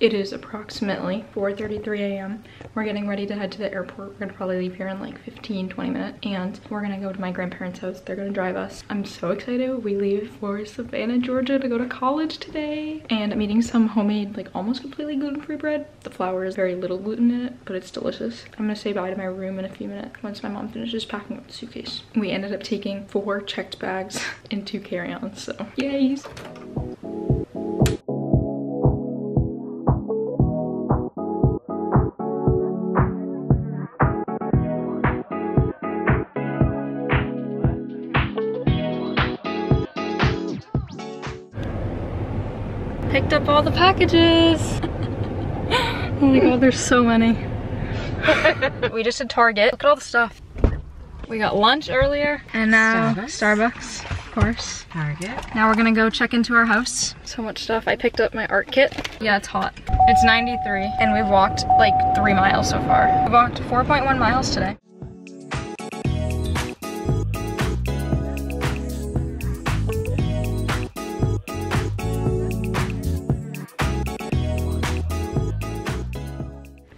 It is approximately 4.33 a.m. We're getting ready to head to the airport. We're gonna probably leave here in like 15, 20 minutes. And we're gonna go to my grandparents' house. They're gonna drive us. I'm so excited. We leave for Savannah, Georgia to go to college today. And I'm eating some homemade, like almost completely gluten-free bread. The flour is very little gluten in it, but it's delicious. I'm gonna say bye to my room in a few minutes once my mom finishes packing up the suitcase. We ended up taking four checked bags and two carry-ons, so yay! Picked up all the packages. oh my god, there's so many. we just did Target. Look at all the stuff. We got lunch earlier and now Starbucks, Starbucks of course. Target. Now we're gonna go check into our house. So much stuff. I picked up my art kit. Yeah, it's hot. It's 93 and we've walked like three miles so far. We walked 4.1 miles today.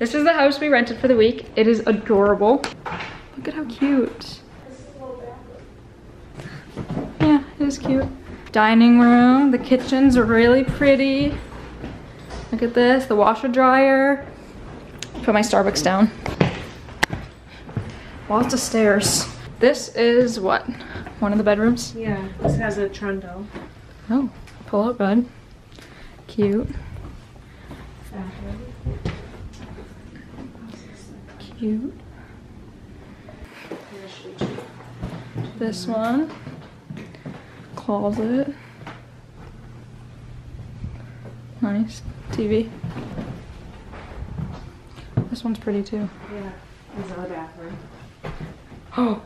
This is the house we rented for the week. It is adorable. Look at how cute. Yeah, it is cute. Dining room. The kitchen's really pretty. Look at this, the washer dryer. Put my Starbucks down. Lots of stairs. This is what? One of the bedrooms? Yeah, this has a trundle. Oh, pull out bed. Cute. Cute. This one. Closet. Nice. TV. This one's pretty too. Yeah, there's another bathroom. Oh,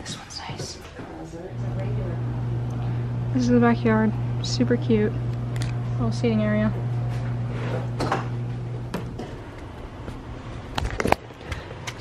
this one's nice. Closet. It's a regular. This is the backyard. Super cute. Little seating area.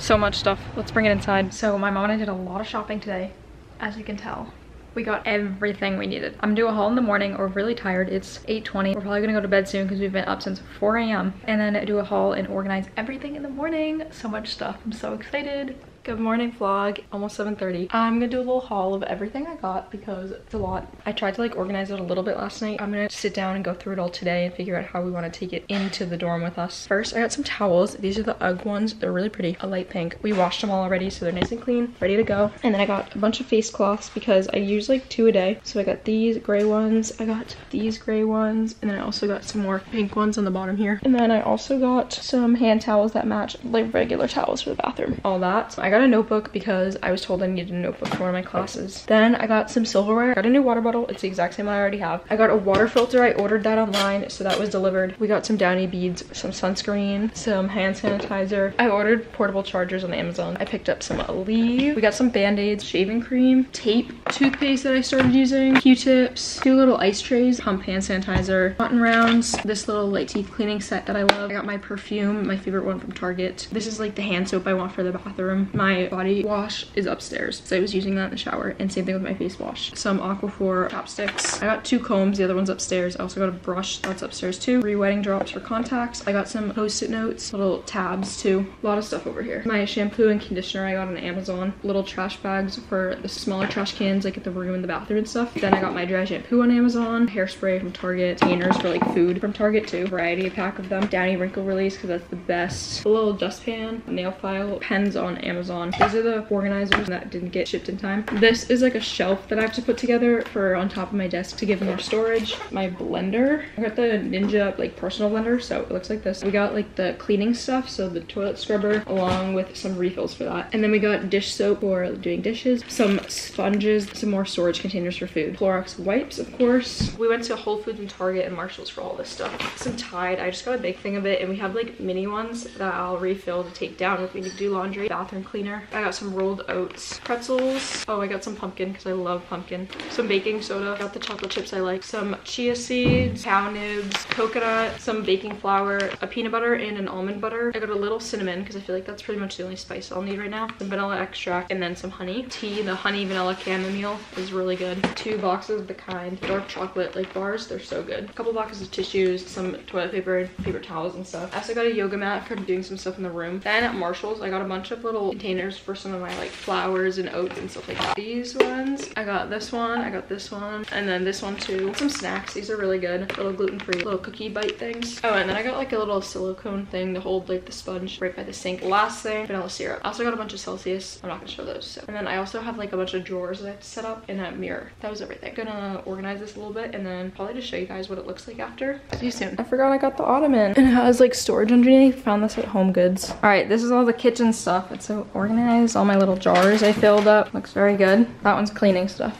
So much stuff. Let's bring it inside. So my mom and I did a lot of shopping today, as you can tell. We got everything we needed. I'm gonna do a haul in the morning. We're really tired. It's 8.20. We're probably gonna go to bed soon because we've been up since 4 a.m. And then do a haul and organize everything in the morning. So much stuff. I'm so excited. Good morning vlog, almost 7.30. I'm gonna do a little haul of everything I got because it's a lot. I tried to like organize it a little bit last night. I'm gonna sit down and go through it all today and figure out how we wanna take it into the dorm with us. First, I got some towels. These are the UGG ones. They're really pretty, a light pink. We washed them all already, so they're nice and clean, ready to go. And then I got a bunch of face cloths because I use like two a day. So I got these gray ones, I got these gray ones, and then I also got some more pink ones on the bottom here. And then I also got some hand towels that match like regular towels for the bathroom. All that. I got a notebook because I was told I needed a notebook for one of my classes. Then I got some silverware. I got a new water bottle. It's the exact same one I already have. I got a water filter. I ordered that online, so that was delivered. We got some Downy beads, some sunscreen, some hand sanitizer. I ordered portable chargers on Amazon. I picked up some Aleve. We got some band-aids, shaving cream, tape, toothpaste that I started using, Q-tips, two little ice trays, pump hand sanitizer, cotton rounds, this little like teeth cleaning set that I love. I got my perfume, my favorite one from Target. This is like the hand soap I want for the bathroom. My body wash is upstairs, so I was using that in the shower, and same thing with my face wash. Some Aquaphor ChapSticks. I got two combs, the other one's upstairs. I also got a brush that's upstairs too. Three wedding drops for contacts. I got some post-it notes, little tabs too. A lot of stuff over here. My shampoo and conditioner I got on Amazon. Little trash bags for the smaller trash cans like at the room and the bathroom and stuff. Then I got my dry shampoo on Amazon. Hairspray from Target. Containers for like food from Target too. Variety pack of them. Downy wrinkle release because that's the best. A little dustpan, nail file, pens on Amazon. These are the organizers that didn't get shipped in time. This is like a shelf that I have to put together for on top of my desk to give more storage. My blender. I got the Ninja like personal blender, so it looks like this. We got like the cleaning stuff, so the toilet scrubber along with some refills for that. And then we got dish soap for doing dishes, some sponges, some more storage containers for food. Clorox wipes, of course. We went to Whole Foods and Target and Marshalls for all this stuff. Some Tide. I just got a big thing of it, and we have like mini ones that I'll refill to take down we need to do laundry, bathroom cleaning I got some rolled oats, pretzels. Oh, I got some pumpkin because I love pumpkin. Some baking soda. Got the chocolate chips I like. Some chia seeds, cacao nibs, coconut, some baking flour, a peanut butter, and an almond butter. I got a little cinnamon because I feel like that's pretty much the only spice I'll need right now. Some vanilla extract and then some honey. Tea, the honey vanilla chamomile is really good. Two boxes of the kind dark chocolate like bars. They're so good. A couple boxes of tissues, some toilet paper, paper towels and stuff. I also got a yoga mat for doing some stuff in the room. Then at Marshall's, I got a bunch of little containers for some of my like flowers and oats and stuff like that. These ones, I got this one, I got this one, and then this one too. Some snacks, these are really good. Little gluten-free little cookie bite things. Oh, and then I got like a little silicone thing to hold like the sponge right by the sink. Last thing, vanilla syrup. I also got a bunch of Celsius. I'm not gonna show those. So. And then I also have like a bunch of drawers that I have to set up and a mirror. That was everything. Gonna organize this a little bit and then probably just show you guys what it looks like after. See you soon. I forgot I got the ottoman and it has like storage underneath. Found this at Home Goods. All right, this is all the kitchen stuff. It's so organized. All my little jars I filled up. Looks very good. That one's cleaning stuff.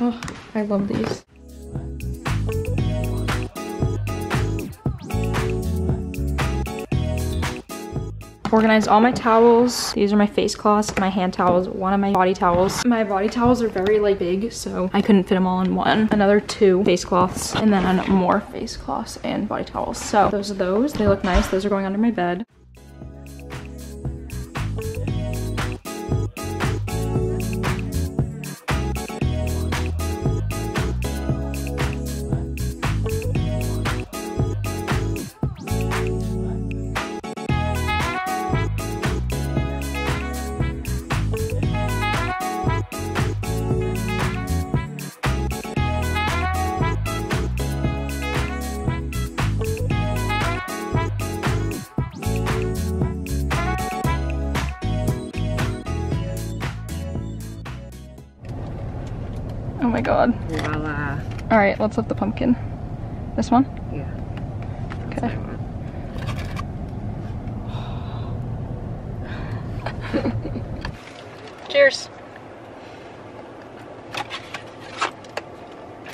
Oh, I love these. organized all my towels. These are my face cloths, my hand towels, one of my body towels. My body towels are very like big, so I couldn't fit them all in one. Another two face cloths, and then more face cloths and body towels. So those are those. They look nice. Those are going under my bed. God. Voila. All right, let's lift the pumpkin. This one? Yeah. Okay. Cheers.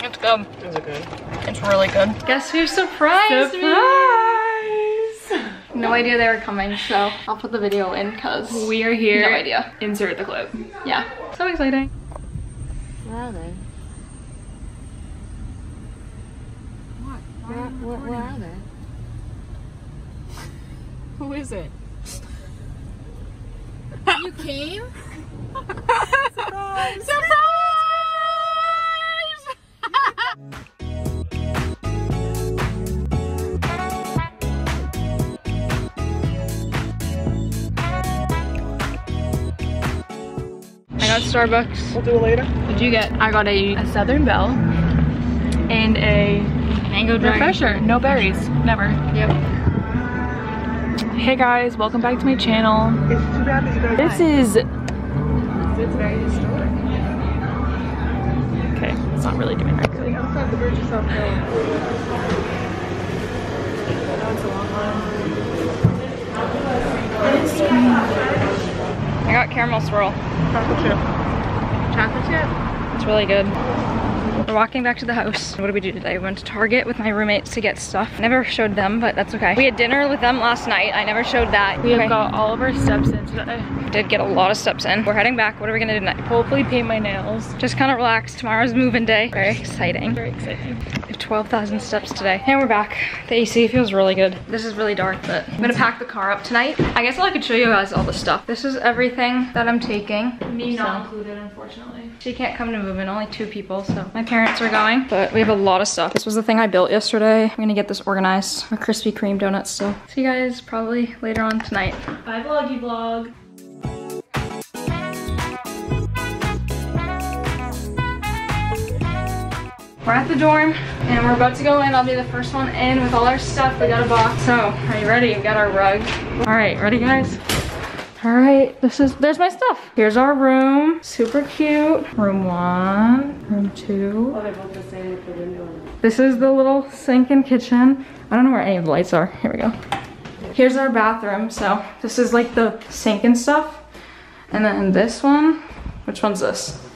It's good. Is it good? It's really good. Guess who surprised me? No idea they were coming, so I'll put the video in because We are here. no idea. Insert the clip. Yeah, so exciting. Where are they? What? Where, where, where are they? Who is it? You came? Surprise! I got Starbucks. We'll do it later. What'd you get? I got a, a Southern Belle and a Mango Dragon. refresher. No berries. Never. Yep. Hey guys, welcome back to my channel. This is. It's very historic. Okay, it's not really doing that good. Outside the bridge of South Hill. I got caramel swirl. Chocolate chip. Chocolate chip? It's really good. We're walking back to the house. What did we do today? We went to Target with my roommates to get stuff. Never showed them, but that's okay. We had dinner with them last night. I never showed that. We have got all of our steps in today. did get a lot of steps in. We're heading back. What are we gonna do tonight? Hopefully paint my nails. Just kind of relax. Tomorrow's moving day. Very exciting. Very exciting. We have 12,000 steps today. And we're back. The AC feels really good. This is really dark, but I'm gonna pack the car up tonight. I guess all I could show you guys all the stuff. This is everything that I'm taking. Me So- not included, unfortunately. She can't come to move in, only two people, so my parents are going. But we have a lot of stuff. This was the thing I built yesterday. I'm gonna get this organized. Our Krispy Kreme donuts still. See you guys probably later on tonight. Bye vloggy vlog. We're at the dorm and we're about to go in. I'll be the first one in with all our stuff. We got a box. So, are you ready? We got our rug. All right, ready guys? All right, this is, there's my stuff. Here's our room, super cute. Room one, room two. Oh, they're both the same with the window. This is the little sink and kitchen. I don't know where any of the lights are. Here we go. Here's our bathroom. So this is like the sink and stuff. And then this one, which one's this?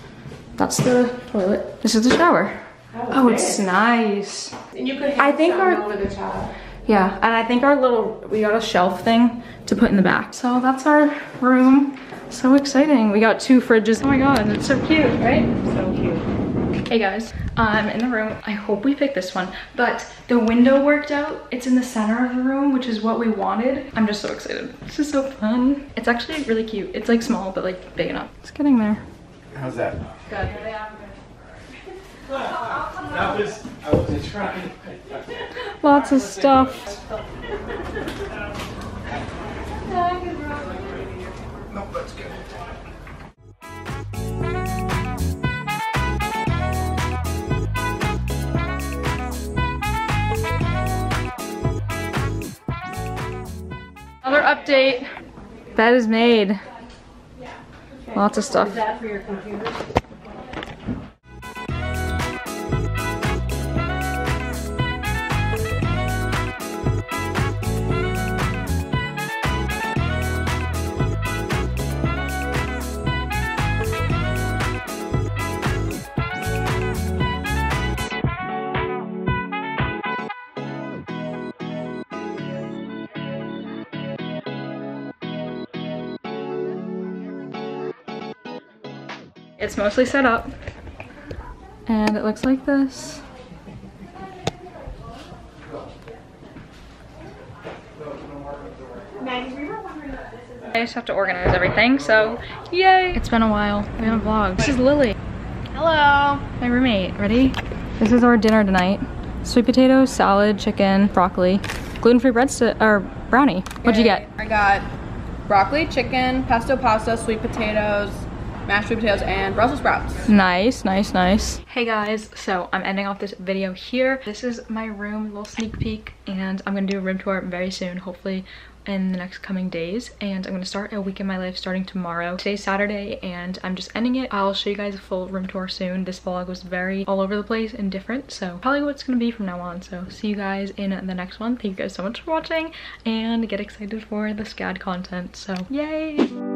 That's the toilet. This is the shower. Oh, it's nice. And you could I think our- over the top. Yeah, and I think our little, we got a shelf thing to put in the back. So that's our room. So exciting. We got two fridges. Oh my god, it's so cute, right? So cute. Hey guys, I'm in the room. I hope we picked this one, but the window worked out. It's in the center of the room, which is what we wanted. I'm just so excited. This is so fun. It's actually really cute. It's like small, but like big enough. It's getting there. How's that? Good. That was, I wasn't trying. Lots of stuff. No, that's good. Another update. Bed is made. Lots of stuff. It's mostly set up. And it looks like this. I just have to organize everything, so yay! It's been a while. We haven't vlogged. This is Lily. Hello. My roommate. Ready? This is our dinner tonight. Sweet potatoes, salad, chicken, broccoli, gluten-free breadstick or brownie. What'd you get? I got broccoli, chicken, pesto pasta, sweet potatoes, mashed potatoes, and Brussels sprouts. Nice, nice, nice. Hey guys, so I'm ending off this video here. This is my room, little sneak peek, and I'm gonna do a room tour very soon, hopefully in the next coming days and I'm gonna start a week in my life starting tomorrow. Today's Saturday and I'm just ending it. I'll show you guys a full room tour soon. This vlog was very all over the place and different so probably what it's gonna be from now on. So see you guys in the next one. Thank you guys so much for watching and get excited for the SCAD content. So yay!